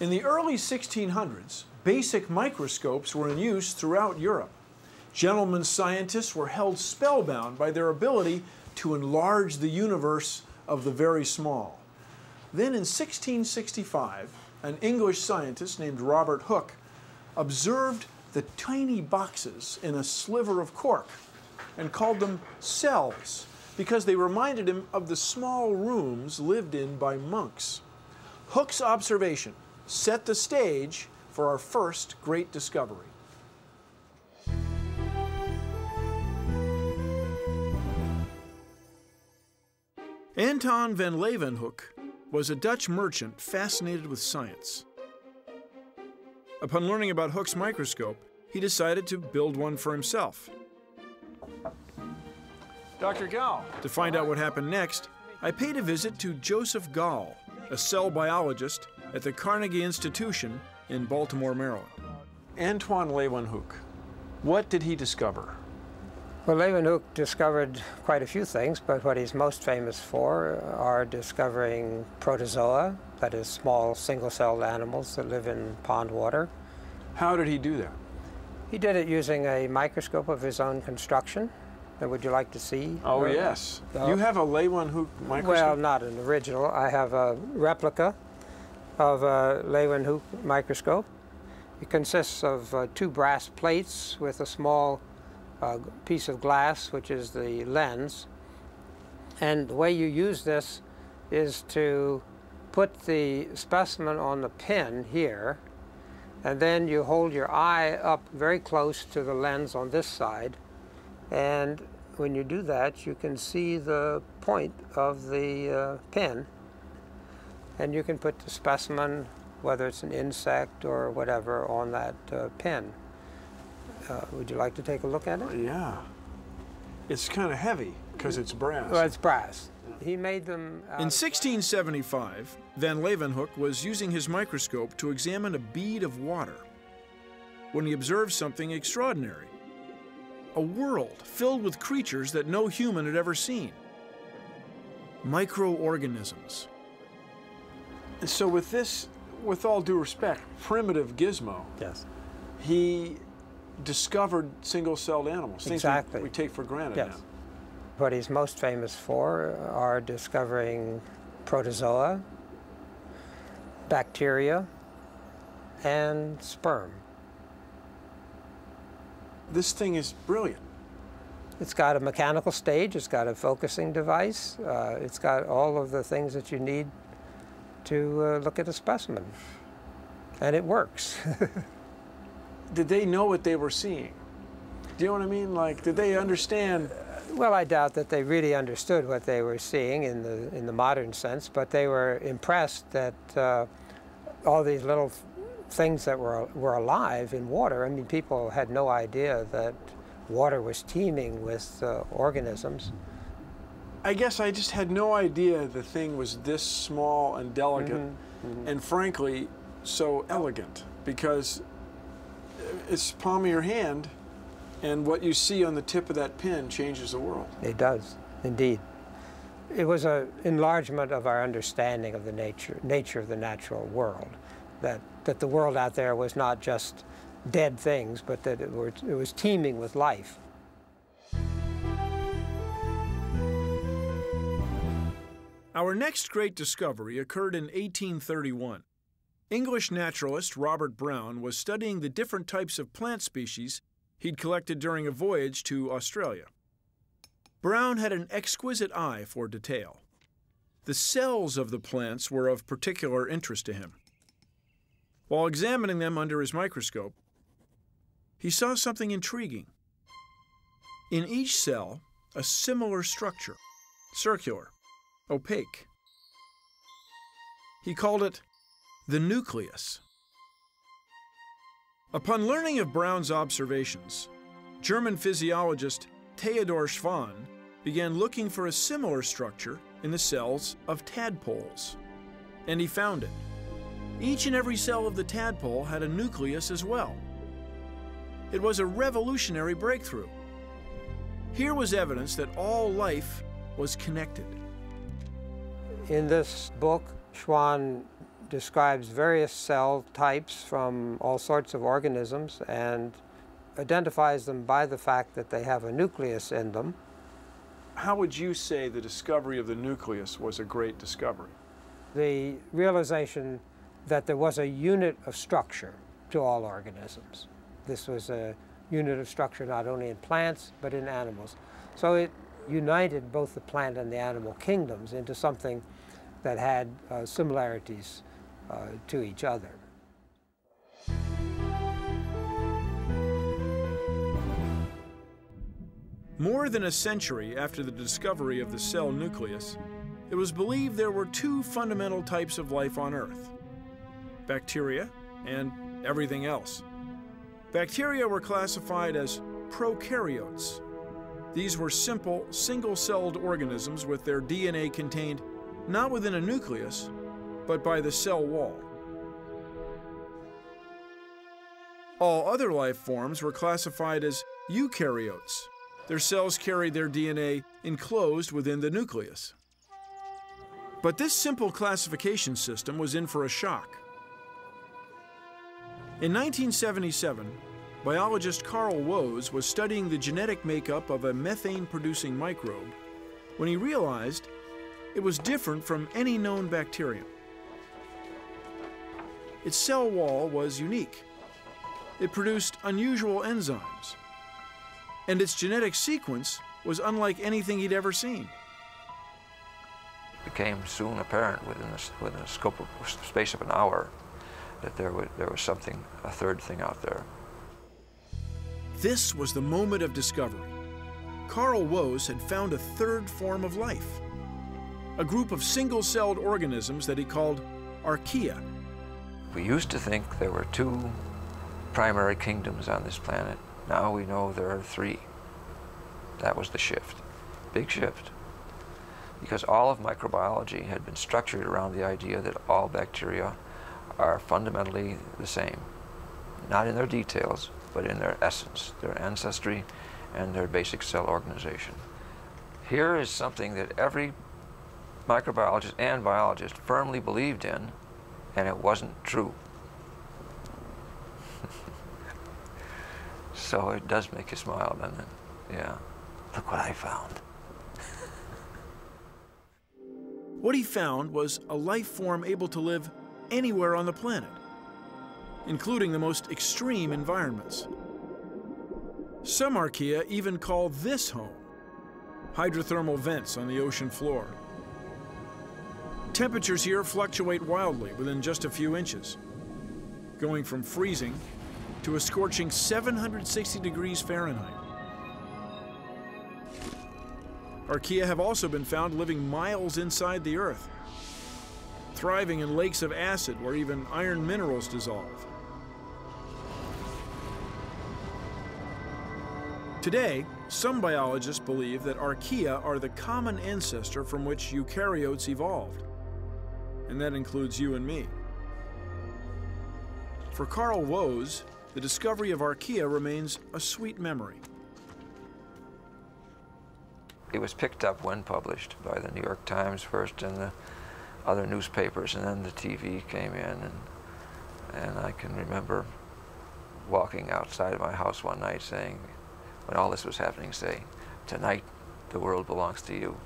In the early 1600s, basic microscopes were in use throughout Europe. Gentlemen scientists were held spellbound by their ability to enlarge the universe of the very small. Then in 1665, an English scientist named Robert Hooke observed the tiny boxes in a sliver of cork and called them cells because they reminded him of the small rooms lived in by monks. Hooke's observation set the stage for our first great discovery. Anton van Leeuwenhoek was a Dutch merchant fascinated with science. Upon learning about Hooke's microscope, he decided to build one for himself. Dr. Gall. To find out what happened next, I paid a visit to Joseph Gall, a cell biologist at the Carnegie Institution in Baltimore, Maryland. Antoine Leeuwenhoek, what did he discover? Well, Leeuwenhoek discovered quite a few things, but what he's most famous for are discovering protozoa, that is, small single-celled animals that live in pond water. How did he do that? He did it using a microscope of his own construction. And would you like to see? Oh, yes. Uh, you have a Leeuwenhoek microscope? Well, not an original. I have a replica of a Leeuwenhoek microscope. It consists of uh, two brass plates with a small uh, piece of glass, which is the lens. And the way you use this is to put the specimen on the pin here, and then you hold your eye up very close to the lens on this side, and when you do that, you can see the point of the uh, pin, and you can put the specimen, whether it's an insect or whatever, on that uh, pin. Uh, would you like to take a look at it? Yeah. It's kind of heavy because it's brass. Well, it's brass. He made them. In 1675, Van Leeuwenhoek was using his microscope to examine a bead of water when he observed something extraordinary a world filled with creatures that no human had ever seen microorganisms. So, with this, with all due respect, primitive gizmo, yes, he discovered single-celled animals, exactly. things we, we take for granted yes. now. What he's most famous for are discovering protozoa, bacteria, and sperm. This thing is brilliant. It's got a mechanical stage, it's got a focusing device, uh, it's got all of the things that you need to uh, look at a specimen. And it works. did they know what they were seeing? Do you know what I mean? Like, did they understand? Well, I doubt that they really understood what they were seeing in the in the modern sense, but they were impressed that uh, all these little things that were were alive in water. I mean, people had no idea that water was teeming with uh, organisms. I guess I just had no idea the thing was this small and delicate, mm -hmm. Mm -hmm. and frankly, so elegant because it's palm of your hand, and what you see on the tip of that pin changes the world. It does, indeed. It was an enlargement of our understanding of the nature, nature of the natural world, that, that the world out there was not just dead things, but that it, were, it was teeming with life. Our next great discovery occurred in 1831. English naturalist Robert Brown was studying the different types of plant species he'd collected during a voyage to Australia. Brown had an exquisite eye for detail. The cells of the plants were of particular interest to him. While examining them under his microscope, he saw something intriguing. In each cell, a similar structure, circular, opaque. He called it the nucleus. Upon learning of Brown's observations, German physiologist Theodor Schwann began looking for a similar structure in the cells of tadpoles. And he found it. Each and every cell of the tadpole had a nucleus as well. It was a revolutionary breakthrough. Here was evidence that all life was connected. In this book, Schwann describes various cell types from all sorts of organisms and identifies them by the fact that they have a nucleus in them. How would you say the discovery of the nucleus was a great discovery? The realization that there was a unit of structure to all organisms. This was a unit of structure not only in plants but in animals. So it united both the plant and the animal kingdoms into something that had uh, similarities uh, to each other. More than a century after the discovery of the cell nucleus, it was believed there were two fundamental types of life on Earth bacteria and everything else. Bacteria were classified as prokaryotes. These were simple, single celled organisms with their DNA contained not within a nucleus, but by the cell wall. All other life forms were classified as eukaryotes. Their cells carried their DNA enclosed within the nucleus. But this simple classification system was in for a shock. In 1977, biologist Carl Woese was studying the genetic makeup of a methane producing microbe when he realized it was different from any known bacterium. Its cell wall was unique. It produced unusual enzymes. And its genetic sequence was unlike anything he'd ever seen. It became soon apparent within the, within a scope of space of an hour that there was, there was something, a third thing out there. This was the moment of discovery. Carl Woese had found a third form of life, a group of single-celled organisms that he called archaea. We used to think there were two primary kingdoms on this planet. Now we know there are three. That was the shift. Big shift. Because all of microbiology had been structured around the idea that all bacteria are fundamentally the same. Not in their details, but in their essence, their ancestry, and their basic cell organization. Here is something that every microbiologist and biologist firmly believed in, and it wasn't true. so it does make you smile, doesn't it? Yeah. Look what I found. what he found was a life form able to live anywhere on the planet, including the most extreme environments. Some archaea even call this home hydrothermal vents on the ocean floor. Temperatures here fluctuate wildly within just a few inches, going from freezing to a scorching 760 degrees Fahrenheit. Archaea have also been found living miles inside the Earth, thriving in lakes of acid where even iron minerals dissolve. Today, some biologists believe that archaea are the common ancestor from which eukaryotes evolved, and that includes you and me. For Carl Woese, the discovery of archaea remains a sweet memory. It was picked up when published by the New York Times first and the other newspapers, and then the TV came in, and, and I can remember walking outside of my house one night saying, when all this was happening, say, tonight the world belongs to you.